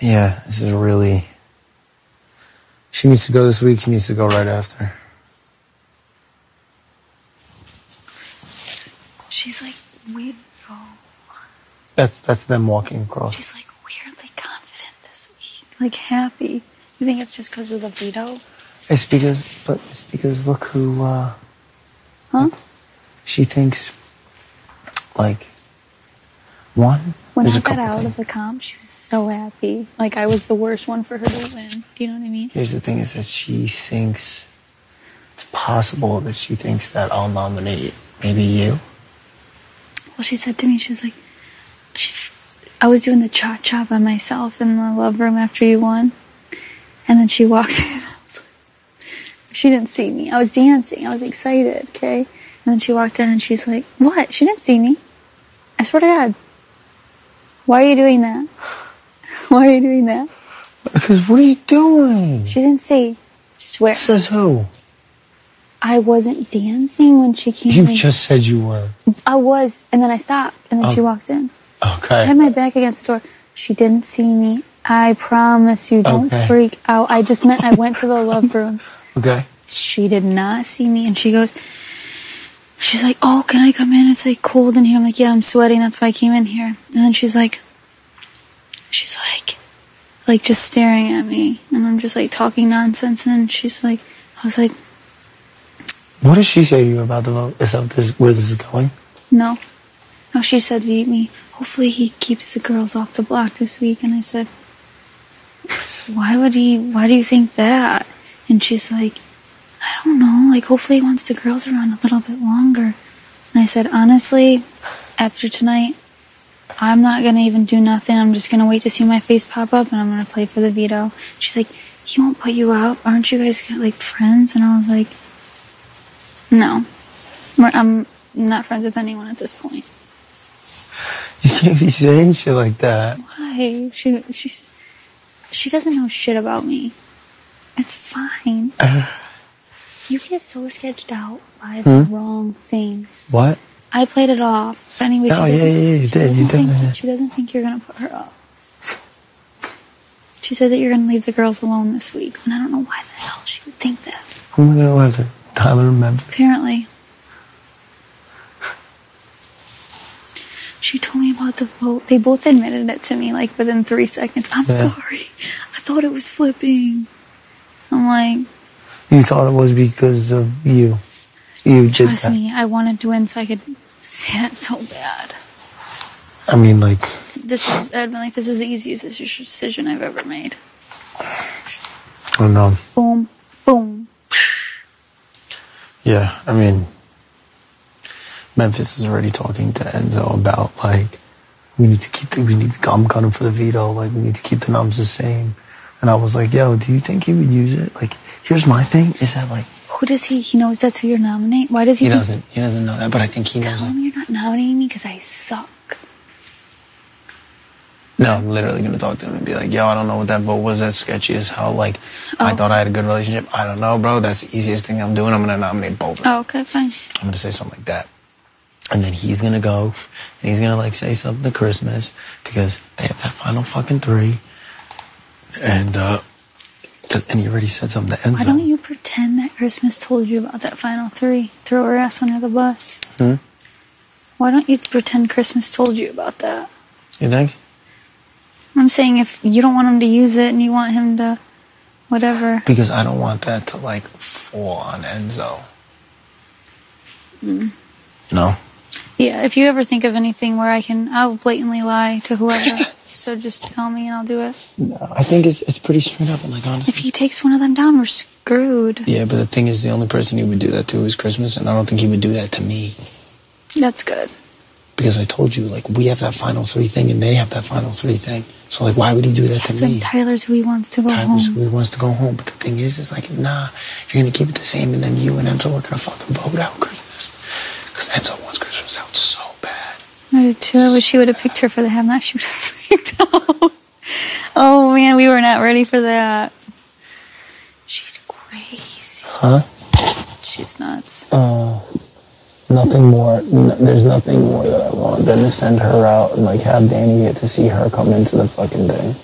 Yeah, this is really. She needs to go this week. He needs to go right after. She's like weird. Oh, That's that's them walking across. she's like weirdly confident this week. Like happy. You think it's just because of the veto? It's because, but it's because look who. uh Huh? She thinks, like, one. When there's I got out things. of the comp, she was so happy. Like I was the worst one for her to win. Do you know what I mean? Here's the thing: is that she thinks it's possible that she thinks that I'll nominate maybe you. Well, she said to me, she was like, she, I was doing the cha cha by myself in the love room after you won. And then she walked in. I was like, she didn't see me. I was dancing. I was excited, okay? And then she walked in and she's like, What? She didn't see me. I swear to God. Why are you doing that? Why are you doing that? Because what are you doing? She didn't see. Swear. Says who? I wasn't dancing when she came You in. just said you were. I was, and then I stopped, and then she Oh. walked in. I Okay. had my back against the door. She didn't see me. I promise you, don't Okay. freak out. I just meant I went to the love room. Okay. She did not see me, and she goes, she's like, "Oh, can I come in? It's like cold in here." I'm like, "Yeah, I'm sweating. That's why I came in here." And then she's like, she's like, like just staring at me, and I'm just like talking nonsense. And then she's like, I was like, What does she say to you about the vote? Is that this, where this is going? No. No, she said to me, hopefully he keeps the girls off the block this week. And I said, why would he, why do you think that? And she's like, I don't know, like hopefully he wants the girls around a little bit longer. And I said, honestly, after tonight, I'm not gonna even do nothing. I'm just gonna wait to see my face pop up and I'm gonna play for the veto. She's like, he won't put you out. Aren't you guys like friends? And I was like, no. I'm not friends with anyone at this point. You can't be saying shit like that. Why? She she's she doesn't know shit about me. It's fine. you get so sketched out by the hmm? wrong things. What? I played it off. But anyway, Oh, she yeah, doesn't, yeah, yeah, you did, you doesn't think. She doesn't think you're gonna put her up. She said that you're gonna leave the girls alone this week, and I don't know why the hell she would think that. Who am I gonna go after? Tyler and Memphis. Apparently. She told me about the vote. They both admitted it to me like within three seconds. I'm Yeah. sorry. I thought it was flipping. I'm like, You thought it was because of you. You did trust that. me, I wanted to win so I could say that so bad. I mean, like, This is, I've been like, this is the easiest decision I've ever made. oh no. Boom, boom. Yeah, I mean, Memphis is already talking to Enzo about like we need to keep the we need to, I'm gunning for the veto. Like we need to keep the numbers the same. And I was like, yo, do you think he would use it? Like, here's my thing: is that like Who does he? He knows that's who you're nominating. Why does he? he doesn't he doesn't know that, but I think he knows Tell it. you're not nominating me because I suck. No, I'm literally gonna talk to him and be like, yo, I don't know what that vote was. That's sketchy as hell. Like, I Oh. thought I had a good relationship. I don't know, bro. That's the easiest thing I'm doing. I'm gonna nominate both. Oh, okay, fine. I'm gonna say something like that. And then he's gonna go and he's gonna like say something to Christmas because they have that final fucking three. And uh and he already said something to Enzo. Why don't you pretend that Christmas told you about that final three? Throw her ass under the bus. Hmm? Why don't you pretend Christmas told you about that? You think? I'm saying if you don't want him to use it and you want him to whatever. Because I don't want that to like fall on Enzo. Hmm. No? Yeah, if you ever think of anything where I can, I'll blatantly lie to whoever. so just tell me and I'll do it. No. I think it's it's pretty straight up and like honestly. If he takes one of them down, we're screwed. yeah, but the thing is the only person he would do that to is Christmas and I don't think he would do that to me. That's good. Because I told you, like, we have that final three thing and they have that final three thing. So like why would he do that to So me? Tyler's who he wants to go Tyler's home. who he wants to go home. But the thing is, is like, nah, you're gonna keep it the same, and then you and Enzo are gonna fucking vote out Christmas. Because Enzo wants Christmas out so bad. I did too. I wish he would have picked her for the have not. She freaked out. Oh man, we were not ready for that. She's crazy. Huh? She's nuts. Uh, nothing more. N- there's nothing more that I want than to send her out and like have Dani get to see her come into the fucking thing.